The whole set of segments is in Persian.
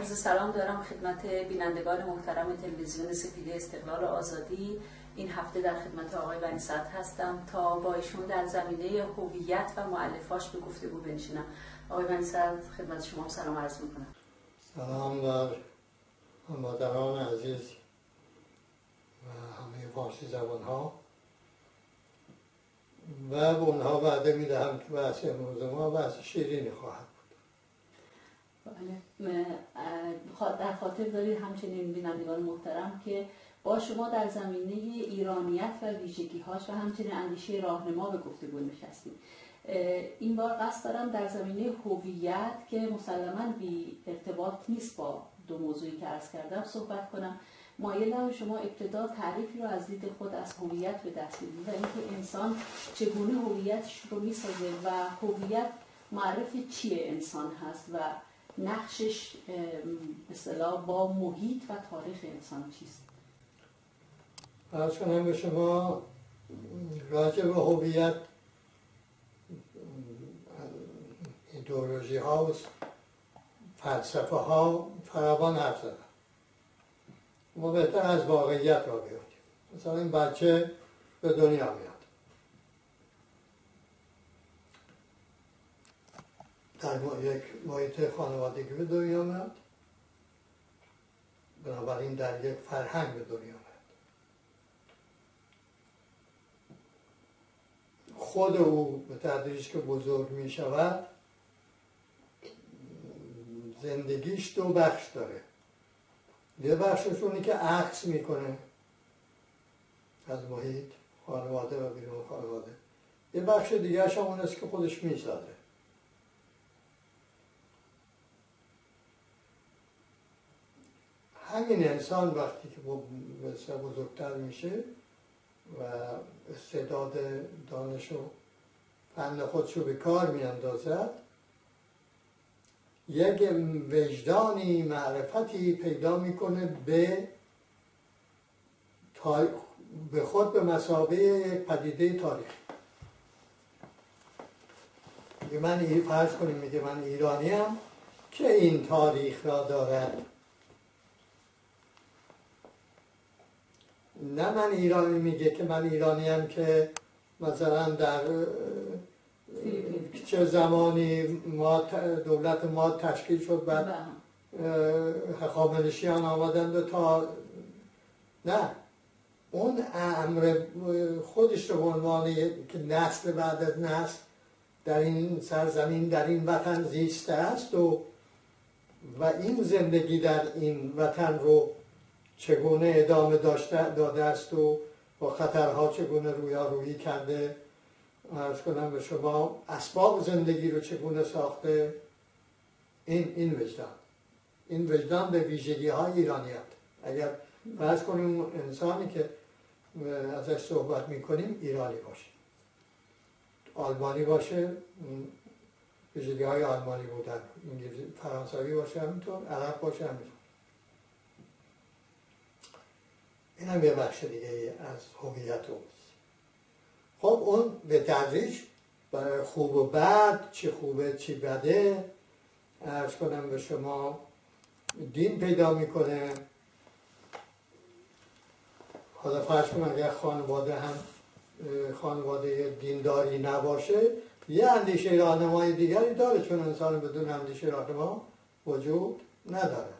عرض سلام دارم خدمت بینندگان محترم تلویزیون سپیده استقلال آزادی. این هفته در خدمت آقای بنی هستم تا با ایشون در زمینه هویت و معلفاش به گفتگو بنشینم. آقای بنی خدمت شما سلام عرض می‌کنم. سلام در مادران عزیز و همه فارسی زبان ها و به اونها وعده می‌دهم که بحث امروز ما بحث شیرینی خواهد در خاطر دارید همچنین بینندگان محترم که با شما در زمینه ایرانیت و ویژگی هاش و همچنین اندیشه راهنما به گفتگو نشستیم. این بار قصد دارم در زمینه هویت که مسلما بی ارتباط نیست با دو موضوعی که عرض کردم صحبت کنم. مایلم شما ابتدا تعریفی رو از دید خود از هویت به دست بیارید و اینکه انسان چگونه هویتش رو می‌سازه و هویت معرف چیه انسان هست و نقشش اصطلاح با محیط و تاریخ انسان چیست؟ ارز کنم به شما راجع به هویت ایدئولوژی ها و فلسفه ها فراوان حرف زدن. ما بهتر از واقعیت را بیافتیم. مثلا این بچه به دنیا میاد. در یک محیط خانوادگی به دنیا میاد بنابراین در یک فرهنگ به دنیا میاد خود او به تدریج که بزرگ می شود زندگیش دو بخش داره. یه بخشش اونی که عکس می‌کنه از محیط خانواده و بیرون خانواده. یه بخش دیگه هم اون است که خودش می‌سازه همین انسان وقتی که بزرگتر میشه و استعداد دانش و فن خودش رو به کار میاندازد یک وجدانی معرفتی پیدا می‌کنه به به خود به مسابه یک پدیده تاریخی من فرض کنیم میگه من ایرانیم که این تاریخ را دارد. نه من ایرانی میگه که من ایرانیم که مثلا در چه زمانی ما دولت ما تشکیل شد بعد بله. هخامنشیان آمدند تا نه اون امر خودش رو به عنوان که نسل بعد از نسل در این سرزمین در این وطن زیسته است و و این زندگی در این وطن رو چگونه ادامه داشته داده است و با خطرها چگونه رویارویی کرده؟ ارز کنم به شما اسباب زندگی رو چگونه ساخته؟ این این وجدان. این وجدان به ویژگی های ایرانیت اگر فرض کنیم انسانی که ازش صحبت می‌کنیم ایرانی باشه. آلمانی باشه ویژگی های آلمانی بودن. انگلیسی فرانسوی باشه همینطور عرب باشه همینطور. این هم یه بخش دیگه از هویت اوست. خب اون به تدریج برای خوب و بد چی خوبه چی بده ارز کنم به شما دین پیدا می‌کنه. حالا فرض کنم اگر خانواده هم خانواده دینداری نباشه یه اندیشه راهنمای دیگری داره چون انسان بدون اندیشه راهنما وجود نداره.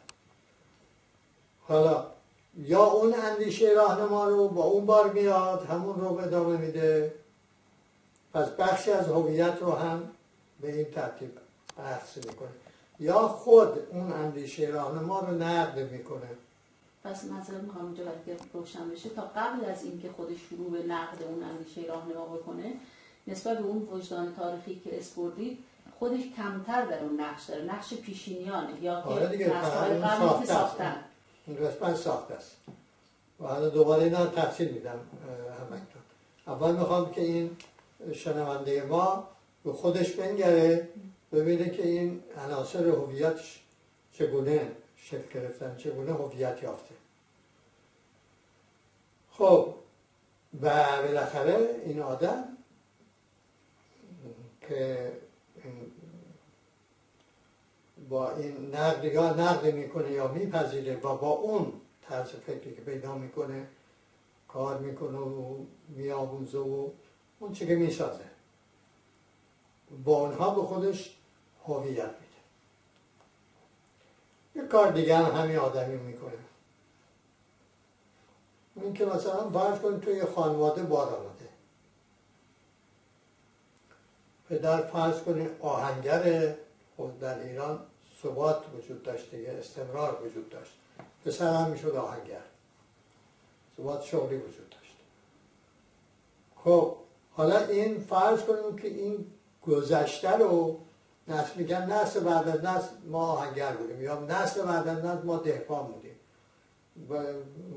حالا یا اون اندیشه راهنما رو با اون بار میاد همون رو ادامه میده. پس بخشی از هویت رو هم به این ترتیب بحث می‌کنه. یا خود اون اندیشه راهنما رو نقد می‌کنه. پس مثلا می‌خوام اینجا برای روشن بشه. تا قبل از اینکه خودش شروع به نقد اون اندیشه راهنما بکنه نسبت به اون وجدان تاریخی که اسپردید خودش کمتر در اون نقش داره. نقش پیشینیانه یا که آره قبل ساختن. این قسمت ساخته است. و حالا دوباره اینا تفصیل میدم همکنون. اول می‌خوام که این شنونده ما به خودش بنگره ببینه که این عناصر هویتش چگونه شکل گرفتن چگونه هویت یافته. خب و بالاخره این آدم که با این نقد یا نقد می‌کنه یا میپذیره و با اون طرز فکری که پیدا می‌کنه کار می‌کنه و میآموزه و اون چی که می‌سازه. با اونها به خودش هویت میده. یه کار دیگه هم همین آدمی می‌کنه. این که مثلا فرض کنید توی خانواده بار آمده. پدر فرض کنید آهنگر خود در ایران ثبات وجود داشت دیگه استمرار وجود داشت. پسر هم می‌شد آهنگر. ثبات شغلی وجود داشت. خب حالا این فرض کنیم که این گذشته رو نسل میگن نسل بعد از نسل ما آهنگر بودیم. یا نسل بعد از نسل ما دهقان بودیم.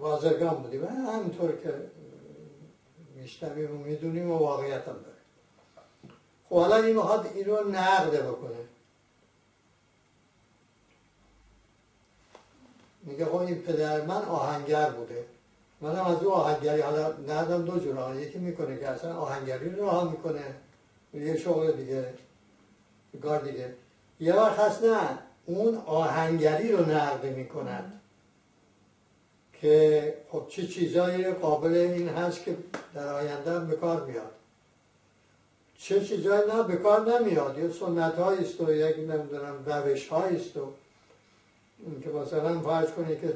بازرگان بودیم. همینطور که میشنویم و می‌دونیم و واقعیت هم داره خب حالا این می‌خواد این رو نقده بکنه. میگه خب این پدر من آهنگر بوده. منم از او آهنگری حالا ندم دو جور یکی می‌کنه که اصلا آهنگری رو راه می‌کنه. یه شغل دیگه کار دیگه. یه وقت هست نه اون آهنگری رو نقد می‌کند. که خب چه چیزایی قابل این هست که در آینده هم به کار میاد چه چیزایی نه به کار نمیاد. یه سنت است و یک نمی‌دونم روش است و که مثلا فرض کنی که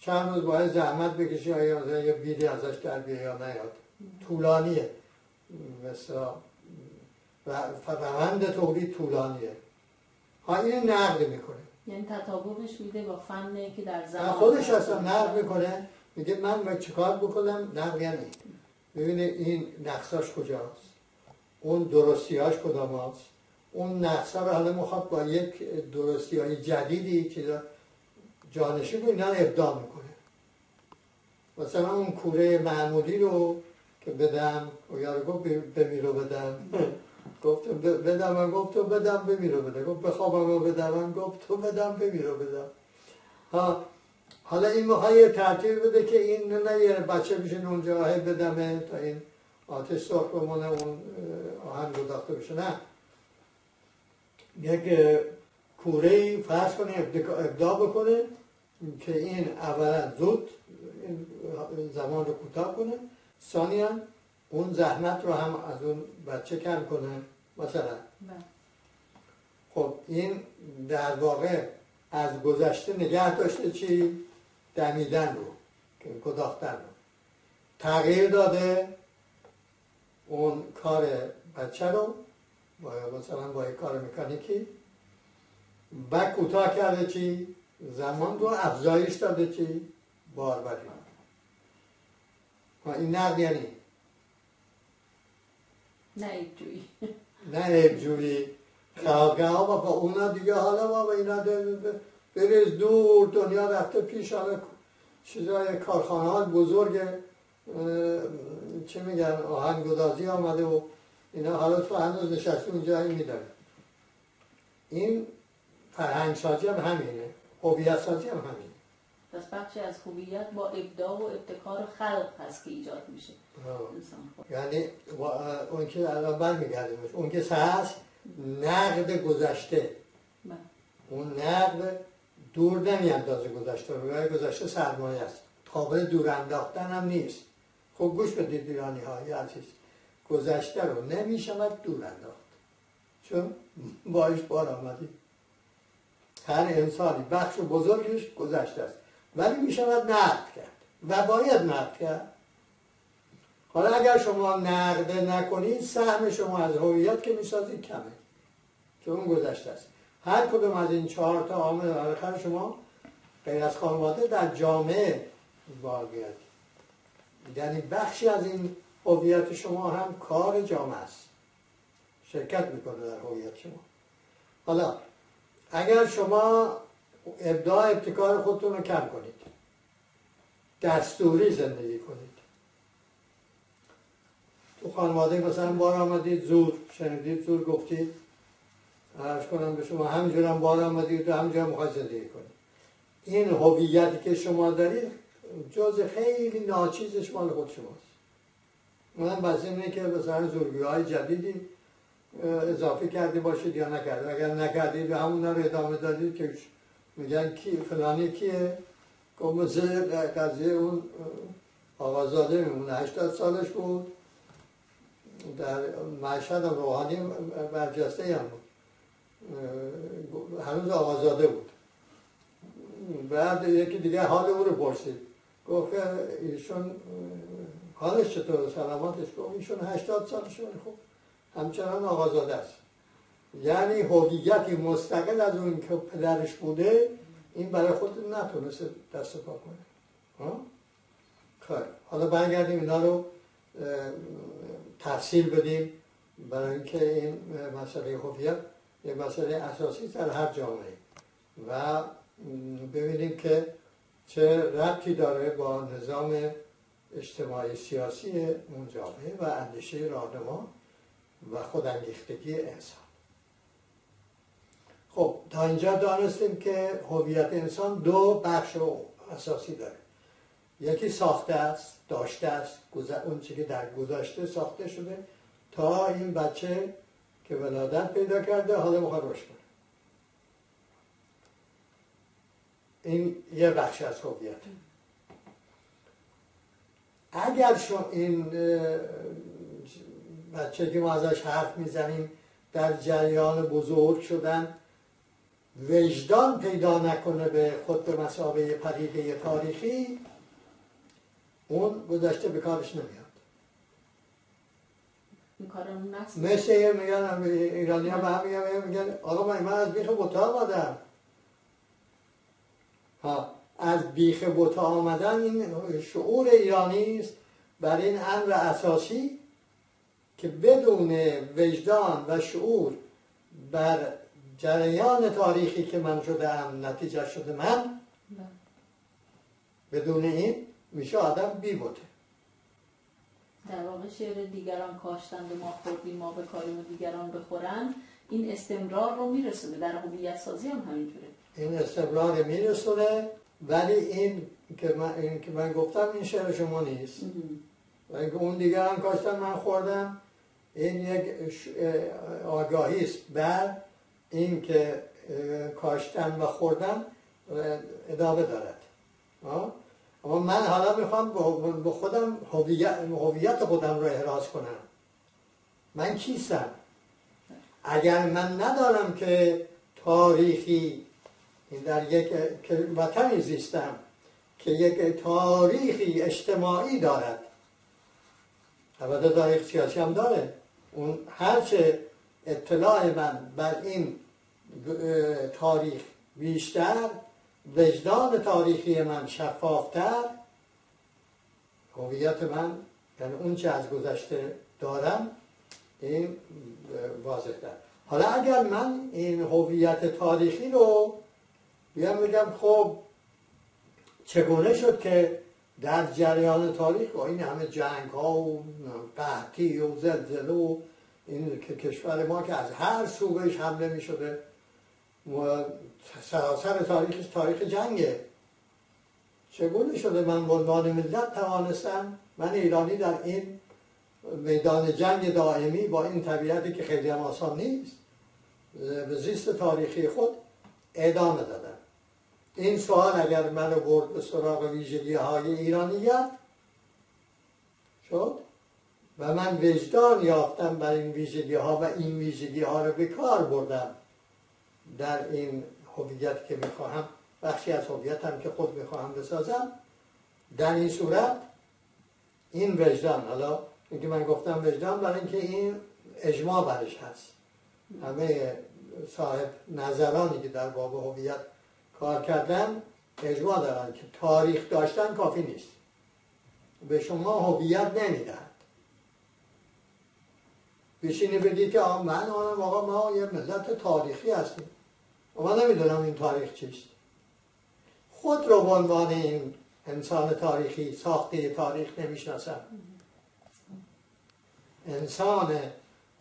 چند روز باید زحمت بکشی آیا یه بیدی ازش در بیه یا نیاد طولانیه. مثلا و روند تولید طولانیه. ها این نقد می‌کنه. یعنی تطابقش میده با فنی که در زمان خودش اصلا نقد می‌کنه. میگه من چیکار بکنم؟ نقد یعنی. ببینه این نقصاش کجاست. اون درستیاش کدام هست اون نقصه رو حالا می‌خواد با یک درستی های جدیدی چیزا جانشین اینا ابداع می‌کنه. مثلا اون کوره معمولی رو که بدم و یارو گفت بمیرو بدم. گفت بدم من گفت تو بدم بمیرو بدم. گفت بخوابم رو بدم من گفت تو بدم بمیرو بدم. ها حالا این می‌خوای ترتیب بده که این نه یه بچه بشین اونجا بدمه تا این آتش سرخ بمونه اون آهن گذاخته بشه. نه. یک کوره فرض کنه ابداع بکنه. که این اولا زود زمان رو کوتاه کنه. ثانیا اون زحمت رو هم از اون بچه کم کنه. مثلا. بله. خب این در واقع از گذشته نگه داشته چی؟ دمیدن رو گداختن رو. تغییر داده اون کار بچه رو با مثلا با کار مکانیکی. و کوتاه کرده چی؟ زمان رو افزایش داده چی؟ باربری. این نقد یعنی؟ نه جویی. نه جویی. با اونا دیگه حالا با اینا بریز دور دنیا رفته پیش. حالا چیزای کارخانه ها بزرگ چه میگن آهنگدازی آمده و اینا حالا تو هنوز نشسته اونجا این میداره این فرهنگ سازی هم همینه. هویت سازی هم همینه. پس بخشی از هویت با ابداع و ابتکار خلق هست که ایجاد میشه. یعنی اون که الان برمیگردیم اون که هست نقد گذشته. بله. اون نقد دور نمیاندازه گذشته رو گذشته سرمایه است. قابل دور انداختن هم نیست. خب گوش بدید ایرانی ها یه عزیز. گذشته رو نمی‌شود دور انداخت. چون باش بار آمدی. هر انسانی. بخش بزرگش گذشته است. ولی می‌شود نقد کرد. و باید نقد کرد. حالا اگر شما نقد نکنید سهم شما از هویت که می‌سازید کمه. که اون گذشته است. هر کدوم از این چهار تا عامل آخر شما غیر از خانواده در جامعه واقعیت. یعنی بخشی از این هویت شما هم کار جامعه است. شرکت می‌کنه در هویت شما. حالا اگر شما ابداع ابتکار خودتون رو کم کنید دستوری زندگی کنید. تو خانواده مثلا بار آمدید زور شنیدید زور گفتید. عرض کنم به شما همینجور هم بار آمدید و همینجور هم زندگی کنید. این هویتی که شما دارید جز خیلی ناچیزش مال خود شماست. من بس اینه که مثلا زورگی های جدیدی اضافه کردی باشید یا نکرد اگر نکردید و همون رو ادامه دادید که میگن کی فلانی کیه؟ مثل قضیه اون آقازاده میمونه. هشتاد سالش بود. در مشهد روحانی برجسته هم بود. هنوز آقازاده بود. بعد یکی دیگه حال او رو پرسید. گفت که ایشون حالش چطور سلامتش گفت ایشون هشتاد سالش خب همچنان آقازاده است. یعنی هویتی مستقل از اون که پدرش بوده این برای خود نتونسته دست پا کنه. خیر. حالا برگردیم اینا رو تفصیل بدیم برای اینکه این مسئله هویت یه مسئله اساسی در هر جامعه. و ببینیم که چه ربطی داره با نظام اجتماعی سیاسی اون جامعه و اندیشه راهنما و خودانگیختگی انسان. خب تا اینجا دانستیم که هویت انسان دو بخش اساسی داره. یکی ساخته است داشته است اون چی که در گذشته ساخته شده تا این بچه که ولادت پیدا کرده حالا می‌خواد روش کنه. این یه بخش از هویت. اگر شما این بچه که ما ازش حرف می‌زنیم در جریان بزرگ شدن. وجدان پیدا نکنه به خود به مسابقه پدیده تاریخی. اون گذشته به کارش نمیاد. مثل میگن ایرانی ها به هم میگن میگن آقا من از بیخ بوتا آمدم ها از بیخ بوتا آمدن این شعور ایرانی است. بر این امر اساسی که بدون وجدان و شعور بر جریان تاریخی که من شدم نتیجه شده من بله. بدون این میشه آدم بی بوده در واقع شعر دیگران کاشتند و ما خوردیم ما بکاریم و دیگران بخورن این استمرار رو میرسونه. در هویت سازی هم همینجوره این استمرار میرسونه ولی این که من, این که من گفتم این شعر شما نیست. و اینکه اون دیگران کاشتن من خوردم. این یک آگاهی است. بر این که کاشتن و خوردن ادامه دارد. اما من حالا می‌خوام به خودم هویت خودم رو احراز کنم. من کیستم؟ اگر من ندارم که تاریخی در یک وطنی زیستم که یک تاریخی اجتماعی دارد. البته تاریخ سیاسی هم داره. اون هرچه اطلاع من بر این تاریخ بیشتر وجدان تاریخی من شفافتر هویت من یعنی اون چه از گذشته دارم این واضح در حالا اگر من این هویت تاریخی رو بیام بگم خب چگونه شد که در جریان تاریخ با این همه جنگ ها و قحطی و زلزله و این کشور ما که از هر سو حمله می شده سراسر تاریخش تاریخ جنگه. چگونه شده من عنوان ملت توانستم؟ من ایرانی در این میدان جنگ دائمی با این طبیعتی که خیلی هم آسان نیست به زیست تاریخی خود ادامه دادم. این سوال اگر من برد به سراغ ویژگی های ایرانیت شد و من وجدان یافتم بر این ویژگی ها و این ویژگی ها رو به کار بردم در این هویت که می‌خواهم بخشی از هویتم که خود می‌خواهم بسازم در این صورت این وجدان حالا اینکه من گفتم وجدان برای اینکه این اجماع برش هست. همه صاحب نظرانی که در باب هویت کار کردن اجماع دارن که تاریخ داشتن کافی نیست. به شما هویت نمی‌دهد. بشینی بگی که من آنم آقا ما یه ملت تاریخی هستیم. و نمی‌دونم این تاریخ چیست. خود رو به عنوان این انسان تاریخی ساخته تاریخ نمی‌شناسم. انسان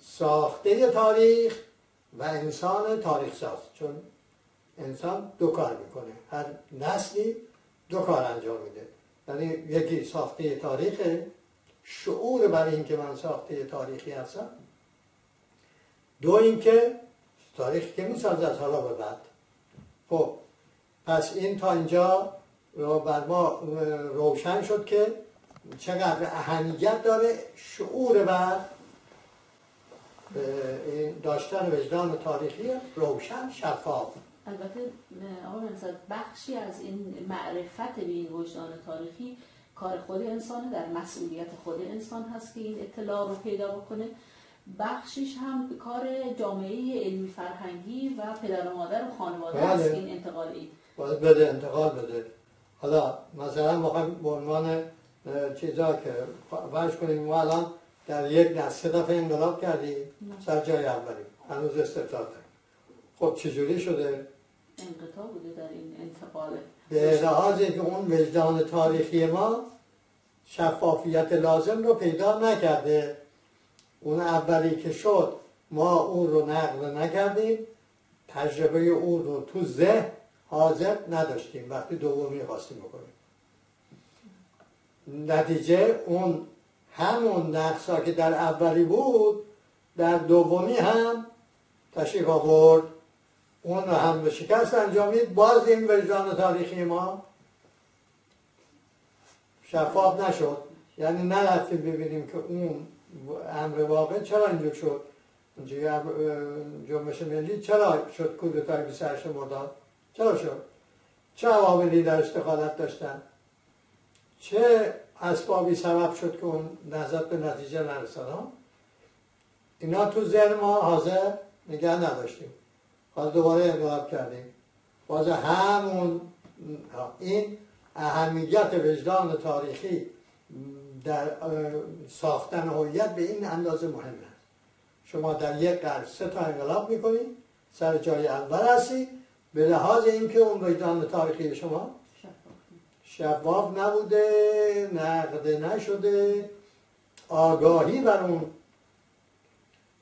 ساخته تاریخ و انسان تاریخ ساز. چون انسان دو کار می‌کنه. هر نسلی دو کار انجام میده. یعنی یکی ساخته تاریخ شعور برای اینکه من ساخته تاریخی هستم. دو اینکه تاریخ که می‌سازد حالا به بعد. خب پس این تا اینجا بر ما روشن شد که چقدر اهمیت داره شعور و داشتن وجدان تاریخی روشن شفاف. البته آقا بخشی از این معرفت به این وجدان تاریخی کار خود انسانه در مسئولیت خود انسان هست که این اطلاع رو پیدا بکنه. بخشیش هم کار جامعه علمی فرهنگی و پدر و مادر و خانواده است بله. این انتقال این باید بده انتقال بده. حالا مثلا ما به عنوان چیزا که فرض کنیم ما الان در یک دسته دفعه انقلاب کردیم سر جای اولی هنوز استبداد خب چجوری شده؟ انقطاع بوده در این انتقال. به لحاظ که اون وجدان تاریخی ما شفافیت لازم رو پیدا نکرده. اون اولی که شد ما اون رو نقل نکردیم. تجربه اون رو تو ذهن حاضر نداشتیم. وقتی دومی خواستیم بکنیم. نتیجه اون همون نقصا که در اولی بود در دومی هم تشریف آورد. اون رو هم به شکست انجامید باز این وجدان تاریخی ما شفاف نشد. یعنی نرفتیم ببینیم که اون امر واقع چرا اینجور شد. جنبش ملی چرا شد؟ کودتای 28 مرداد چرا شد؟ چه عواملی در استخالت داشتن؟ چه اسبابی سبب شد که اون نظر به نتیجه نرسد؟ اینا تو ذهن ما حاضر نگه نداشتیم. باز دوباره انقلاب کردیم. باز همون این اهمیت وجدان تاریخی در ساختن هویت به این اندازه مهم است. شما در یک قرن سه تا انقلاب می‌کنید سر جای اول هستی. به لحاظ اینکه اون وجدان تاریخی شما شفاف نبوده نقد نشده آگاهی بر اون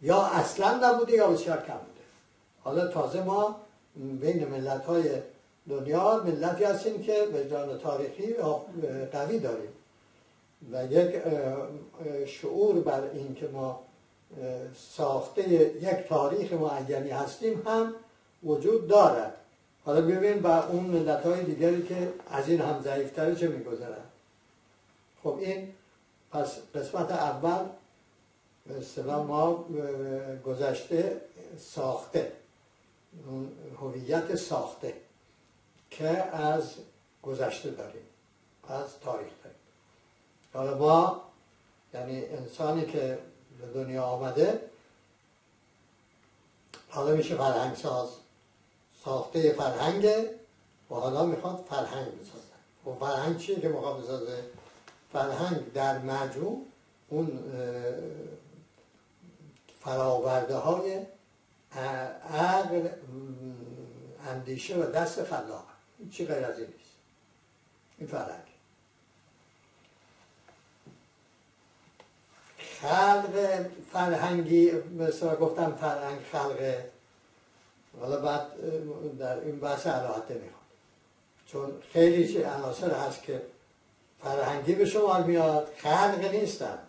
یا اصلا نبوده یا بسیار کم بوده. حالا تازه ما بین ملت های دنیا ملتی هستیم که وجدان تاریخی قوی داریم. و یک شعور بر این که ما ساخته یک تاریخ معینی هستیم هم وجود دارد. حالا ببین با اون ملت های دیگری که از این هم ضعیفتره چه میگذرن خب این پس قسمت اول به ما گذشته ساخته. هویت ساخته که از گذشته داریم از تاریخ داریم. حالا ما یعنی انسانی که به دنیا آمده حالا میشه فرهنگ ساز. ساخته فرهنگ و حالا می‌خواد فرهنگ بسازه. و خب فرهنگ چیه که می‌خواد بسازه؟ فرهنگ در مجموع اون فراورده های عقل اندیشه و دست خلاق. چی غیر از این نیست. این فرهنگ. خلق فرهنگی مثلا گفتم فرهنگ خلق حالا بعد در این بحث علاقه نمی‌خواد چون خیلی عناصر هست که فرهنگی به شما میاد خلق نیستن.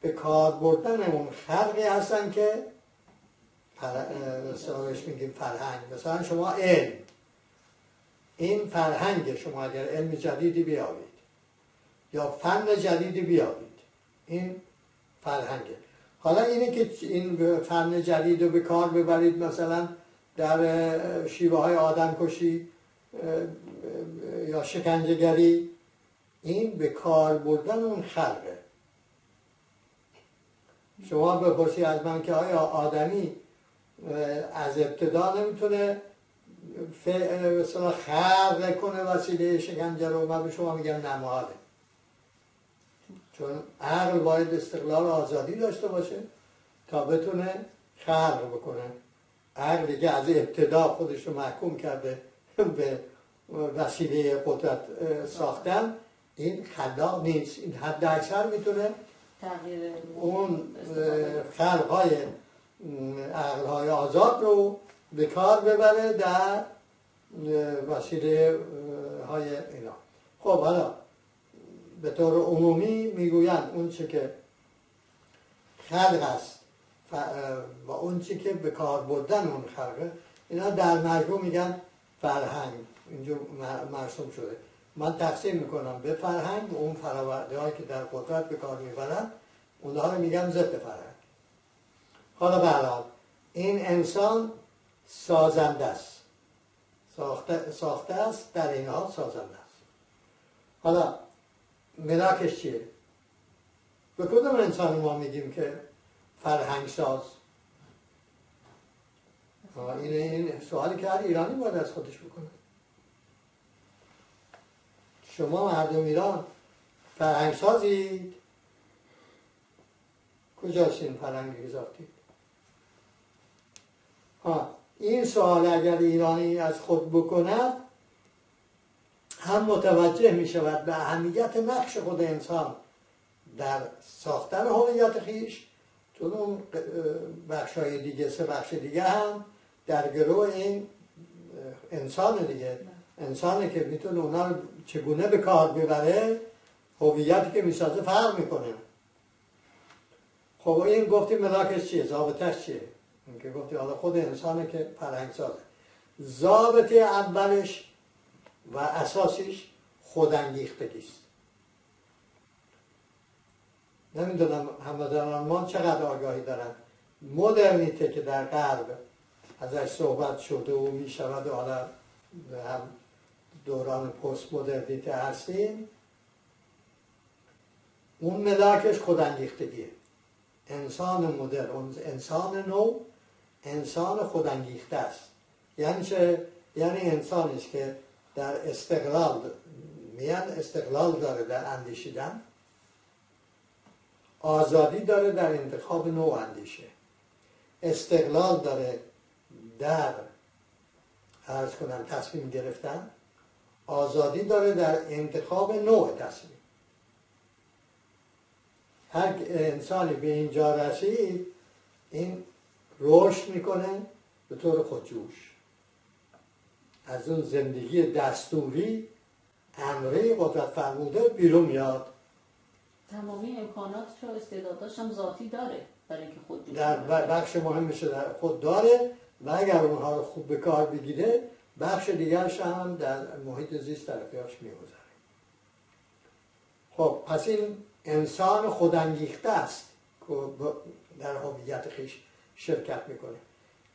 به کار بردن اون خلقی هستن که مثلا بهش میگیم فرهنگ. مثلا شما علم. این فرهنگ شما اگر علم جدیدی بیابید یا فن جدیدی بیابید این فرهنگه. حالا اینه که این فن جدید رو به کار ببرید مثلا در شیوه های آدم کشی یا شکنجهگری. این به کار بردن اون خلقه. شما بپرسی از من که آیا آدمی از ابتدا نمی‌تونه مثلا خلق کنه وسیله شکنجه رو من به شما میگم نماده. چون عقل باید استقلال آزادی داشته باشه تا بتونه خلق بکنه. عقلی که از ابتدا خودش رو محکوم کرده به وسیله قدرت ساختن این خلاق نیست. این حد اکثر می‌تونه اون خلق های عقل های آزاد رو به کار ببره در وسیله های اینا. خب حالا به طور عمومی می‌گویند اون چه که خلق است و اون چی که به کار بردن اون خلقه اینا در مجموع میگن فرهنگ. اینجور مرسوم شده. من تقسیم می‌کنم به فرهنگ و اون فراورده هایی که در قدرت به کار می‌برن اونها رو میگم ضد فرهنگ. حالا برحال این انسان سازنده است. ساخته, ساخته است در این حال سازنده است. حالا ملاکش چیه؟ به کدوم انسان ما میگیم که فرهنگ ساز؟ این, این سوالی که هر ایرانی باید از خودش بکنه. شما مردم ایران فرهنگ سازید؟ کجاست این گذارتید ها این سوال اگر ایرانی از خود بکند هم متوجه می شود به اهمیت نقش خود انسان در ساختن هویت خیش چون اون بخش های دیگه سه بخش دیگه هم در گروه این انسان دیگه. انسانی که می‌تونه اونا رو چگونه به کار ببره هویتی که می‌سازه فرق می‌کنه. خب این گفتیم ملاکش چیه؟ ضابطش چیه؟ که گفتی حالا خود انسانه که فرهنگ سازه ضابطه اولش و اساسیش خودانگیختگی است نمی‌دونم همه ما چقدر آگاهی دارن. مدرنیته که در غرب ازش صحبت شده و می شود و حالا هم دوران پست مدرنیته هستیم. اون ملاکش خودانگیختگیه. انسان مدرن انسان نو انسان خودانگیخته است. یعنی چه؟ یعنی انسانی است که در استقلال میان استقلال داره در اندیشیدن آزادی داره در انتخاب نو اندیشه. استقلال داره در ارز کنم تصمیم گرفتن آزادی داره در انتخاب نوع تصمیم. هر انسانی به اینجا رسید این رشد می‌کنه به طور خودجوش. از اون زندگی دستوری امره قدرت فرموده بیرون میاد. تمامی امکانات و استعداداش هم ذاتی داره برای اینکه خود در بخش مهمش در خود داره و اگر اونها رو خوب به کار بگیره بخش دیگرش هم در محیط زیست در اختیارش می‌گذاره. خب پس این انسان خودانگیخته است که در هویت خیش شرکت می‌کنه.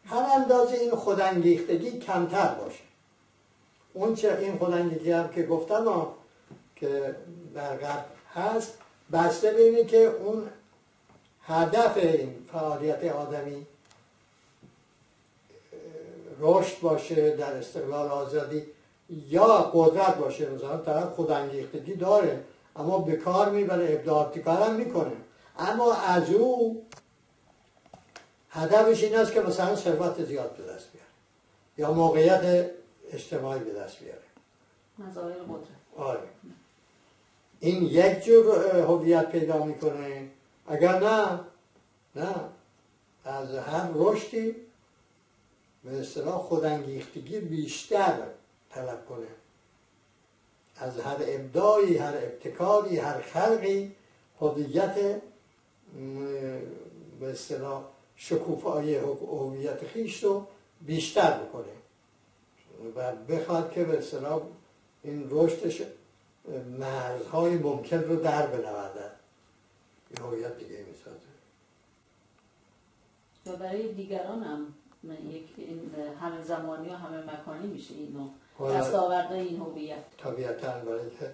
هر اندازه این خودانگیختگی کمتر باشه. اون چه این خودانگیختگی هم که گفتم که در غرب هست بسته به که اون هدف این فعالیت آدمی رشد باشه در استقلال آزادی یا قدرت باشه مثلا طرف خودانگیختگی داره اما به کار می‌بره ابداعاتی کارم می‌کنه. اما از او هدفش این است که مثلا ثروت زیاد به دست بیاره. یا موقعیت اجتماعی به دست بیاره. مظاهر قدرت. آره. این یک جور هویت پیدا می‌کنه. اگر نه نه. از هر رشدی به اصطلاح خودانگیختگی بیشتر طلب کنه. از هر ابداعی هر ابتکاری هر خلقی هویت به اصطلاح شکوفایی هویت خیش رو بیشتر بکنه و بخواد که به اصطلاح این رشدش مرزهای ممکن رو در بنوردن این هویت دیگه می‌سازه. و برای دیگران هم یک این همه زمانی و همه مکانی میشه اینو دستاورده این هویت. طبیعتا برای که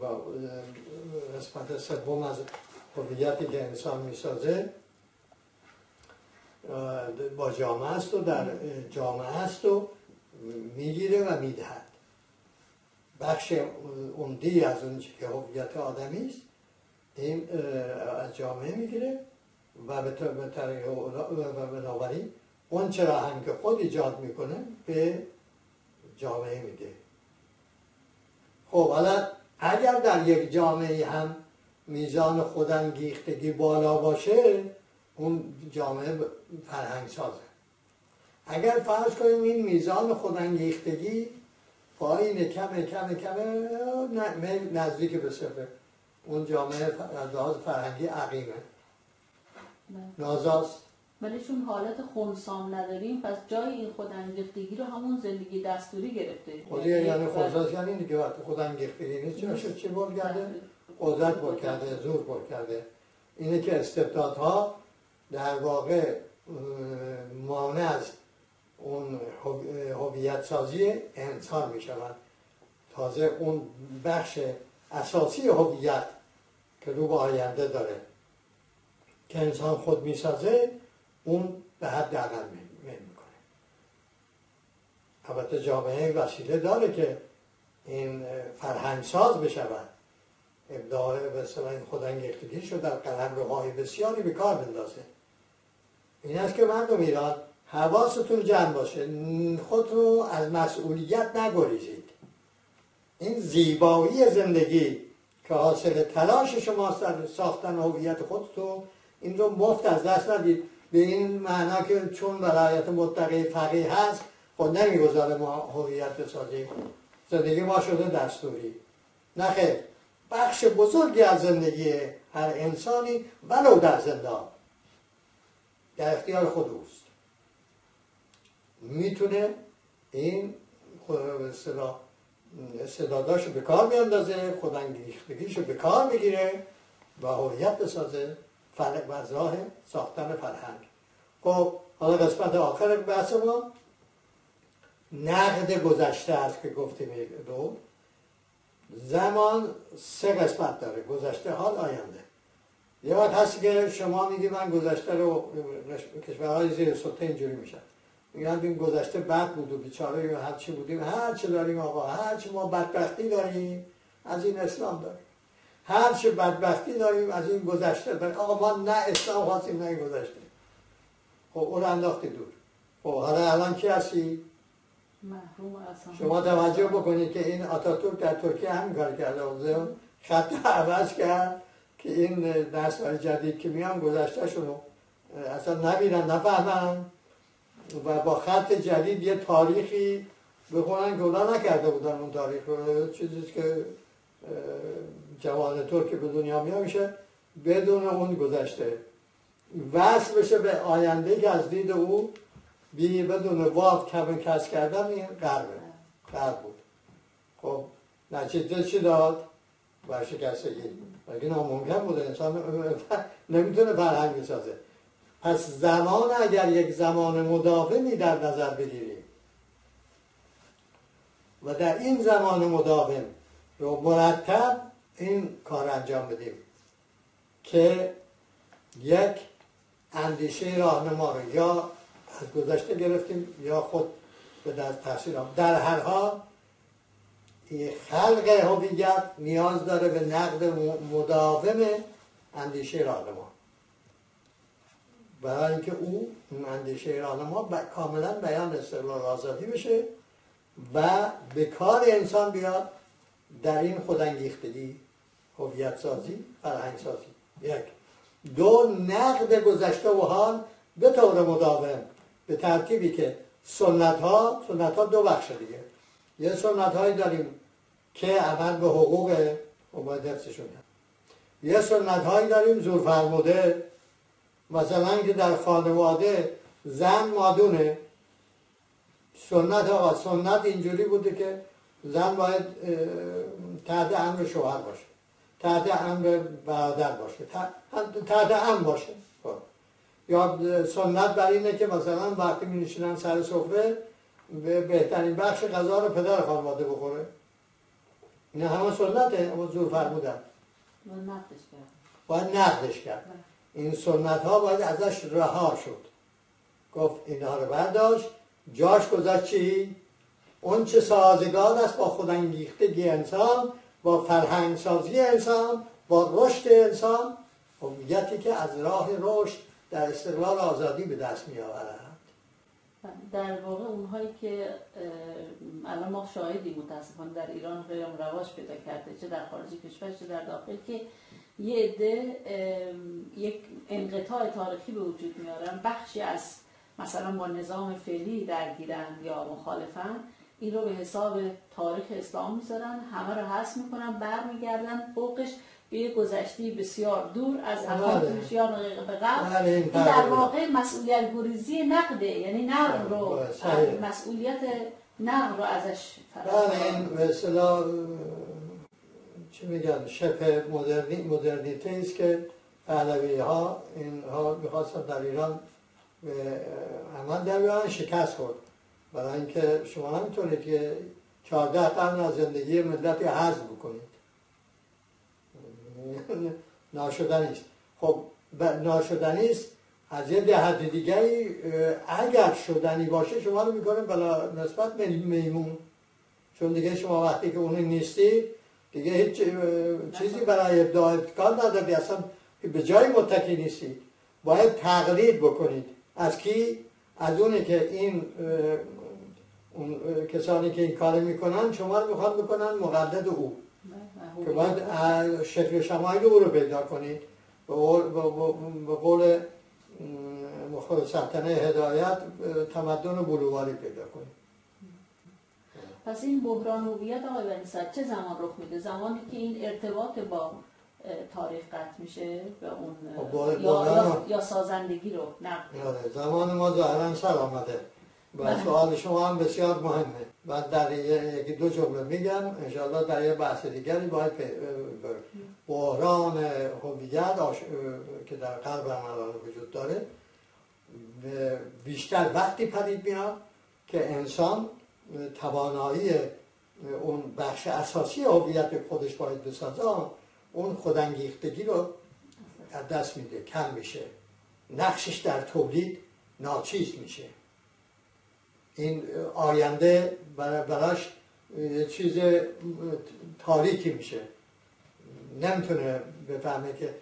با قسمت سوم از هویتی که انسان می‌سازه با جامعه است و در جامعه است و می‌گیره و می‌دهد. بخش عمدی از اون که هویت آدمی است این از جامعه می‌گیره و به طریق و بنابراین اون چرا هم که خود ایجاد می‌کنه به جامعه میده. خب حالا اگر در یک جامعه هم میزان خودانگیختگی بالا باشه اون جامعه فرهنگ سازه اگر فرض کنیم این میزان خودانگیختگی پایین کم کم کم نزدیک به صفر. اون جامعه از لحاظ فرهنگی عقیمه. نازاست. ولی چون حالت خونسام نداریم پس جای این خودانگیختگی رو همون زندگی دستوری گرفته. خودی یعنی خودساز یعنی دیگه وقتی خودانگیختگی نیست چرا شد چه بر کرده؟ قدرت بر کرده زور بر کرده اینه که استبدادها در واقع مانع از اون هویت سازی انسان می شود تازه اون بخش اساسی هویت که رو به آینده داره که انسان خود می‌سازه اون به حد اقل می‌کنه. البته جامعه وسیله داره که این فرهنگ ساز بشود. ابداع به این خودانگیختگی شد در قلم روهای بسیاری به کار بندازه. این است که مردم ایران حواستون جمع باشه. خود رو از مسئولیت نگریزید. این زیبایی زندگی که حاصل تلاش شما ساختن هویت خودتون این رو مفت از دست ندید. به این معنا که چون ولایت متقی فقیه هست خود نمی‌گذاره ما هویت بسازیم زندگی ما شده دستوری. نخیر بخش بزرگی از زندگی هر انسانی ولو در زندان. در اختیار خود اوست. می‌تونه این استعداداشو به کار میاندازه خودانگیختگیشو به کار می‌گیره و هویت بسازه فرق و راه ساختن فرهنگ. خب حالا قسمت آخر بحث ما نقد گذشته است که گفتیم دو. زمان سه قسمت داره. گذشته حال آینده. یه وقت هستی که شما میگی من گذشته رو کشورهای زیر سلطه اینجوری میشن میگن این گذشته بد بود و بیچاره هر چی بودیم هر چی داریم آقا هر چی ما بدبختی داریم از این اسلام داریم. هر چه بدبختی داریم از این گذشته داریم. آقا ما نه اسلام خواستیم نه این گذشته. خب اون انداختی دور. خب حالا الان کی هستی؟ شما توجه بکنید که این آتاتورک در ترکیه هم کار کرده. خط عوض کرد. که این نسل جدید که میان گذشته رو اصلا نبینن نفهمن و با خط جدید یه تاریخی بخونن که اونا نکرده بودن اون تاریخ. چیزی که جوان ترک به دنیا میاد میشه بدون اون گذشته. وصل بشه به آینده که از دید او بی بدون واف کم کس کردن این قربه قرب بود. خب نتیجه چی داد؟ ورشکستگی. اگه ناممکن بوده؟ انسان نمی‌تونه فرهنگ بسازه. پس زمان اگر یک زمان مداومی در نظر بگیریم و در این زمان مداوم رو مرتب این کار انجام بدیم که یک اندیشه راهنما رو یا از گذشته گرفتیم یا خود به دست تحصیل در هر حال خلق هویت نیاز داره به نقد مداوم اندیشه راهنما برای اینکه او اندیشه راهنما کاملا بیان استقلال آزادی بشه و به کار انسان بیاد در این خودانگیختگی هویت سازی فرهنگ سازی یک. دو نقد گذشته و حال به طور مداوم به ترتیبی که سنت ها سنت ها دو بخش دیگه. یه سنت هایی داریم که عمل به حقوق باید حفظشون یه سنت هایی داریم زور فرموده مثلا که در خانواده زن مادونه. سنت آقا سنت اینجوری بوده که زن باید تحت امر شوهر باشه. تحت امر برادر باشه. تحت امر باشه. خب. یا سنت بر اینه که مثلا وقتی می نشینن سر سفره بهترین بخش غذا رو پدر خانواده بخوره. این همه سنته اما زور فرمودن. باید نقدش کرد. این سنت ها باید ازش رها شد. گفت اینها رو برداشت. جاش گذاشت چی؟ اون چه سازگار است با خودانگیختگی انسان با فرهنگ سازی انسان با رشد انسان. هویتی که از راه رشد در استقلال آزادی به دست می آورد در واقع اونهایی که الان ما شاهدی متاسفانه در ایران قیام رواج پیدا کرده چه در خارج کشور چه در داخل که یه عده یک انقطاع تاریخی به وجود میارن بخشی از مثلا با نظام فعلی درگیرن یا مخالفن این رو به حساب تاریخ اسلام می‌ذارن همه رو حذف می‌کنن برمیگردن فوقش به گذشته بسیار دور از بله. اقوام به قبل بله، این در. واقع مسئولیت گریزی نقده یعنی نقل رو بله،. مسئولیت نقل رو ازش بله این به اصطلاح چی میگن شبه مدرنی مدرنیته است که پهلوی ها اینها می‌خواستن در ایران به عمل در بیارن شکست خورد. برای اینکه شما نمی‌تونید که چهارده قرن از زندگی ملت حذف بکنید. ناشدنی است. خب ناشدنی است از یه دهت دیگری اگر شدنی باشه شما رو می‌کنه بلا نسبت به میمون. چون دیگه شما وقتی که اون نیستی دیگه هیچ چیزی برای ابداع ابتکار نداری. اصلا به جای متکی نیستی. باید تقلید بکنید. از کی؟ از اونی که این اون کسانی که این کار می‌کنن شما رو می‌خوان بکنن مقلد او. که باید شکل شمایل او رو پیدا کنید. به قول, مخور سلطنه هدایت تمدن بلواری پیدا کنید پس این بحران هویت آقای بنی صدر چه زمان رخ میده؟ زمانی که این ارتباط با تاریخ قطع میشه به اون خب با- یا, یا, سازندگی رو نقل آره، زمان ما ظاهرا سر آمده. و سوال شما هم بسیار مهمه. من در یکی دو جمله میگم انشاءالله در یه بحث دیگری باید بحران هویت آش- که در قلب الان وجود داره بیشتر وقتی پدید میاد که انسان توانایی اون بخش اساسی هویت خودش باید بسازه اون خودانگیختگی رو از دست میده کم میشه. نقشش در تولید ناچیز میشه. این آینده برا- براش چیز تاریکی میشه. نمی‌تونه بفهمه که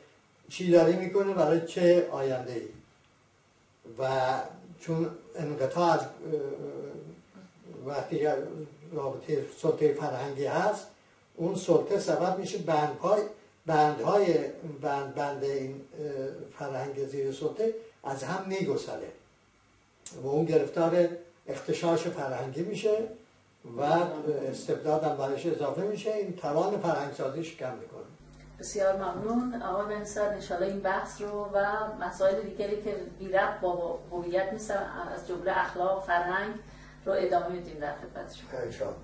چی داری می‌کنه برای چه آینده ای و چون انقطاع از وقتی رابطه سلطه فرهنگی هست اون سلطه سبب میشه بندهای بندهای بند بند این فرهنگ زیر سلطه از هم میگسله. و اون گرفتار اختشاش فرهنگی میشه و استبداد هم برش اضافه میشه. این توان فرهنگسازیش کم می‌کنه. بسیار ممنون. آقای بنی صدر انشاءالله این بحث رو و مسائل دیگری که بی ربط با هویت نیستن از جمله اخلاق فرهنگ رو ادامه میدیم در خدمت شما.